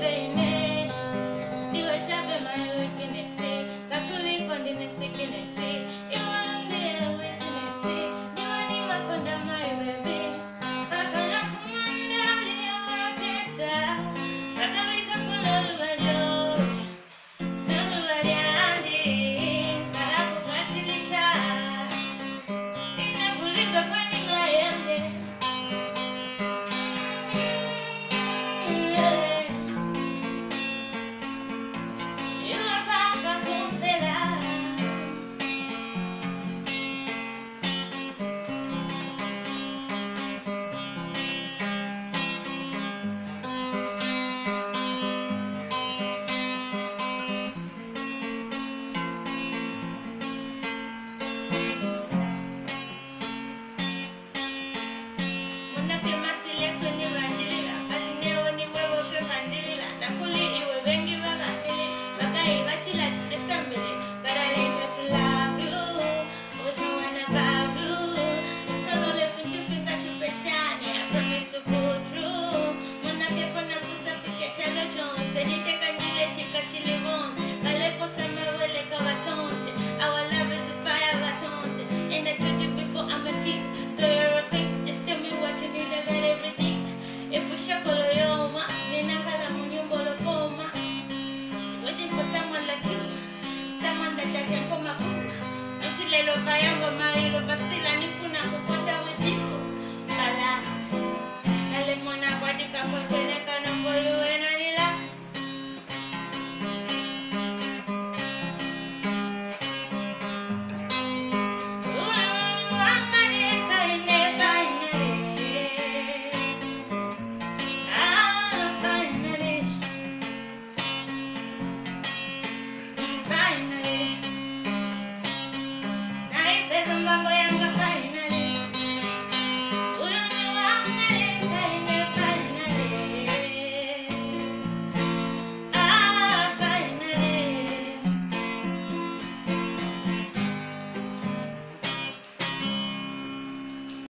they knew. baba yangu mailo basila nikuna kupota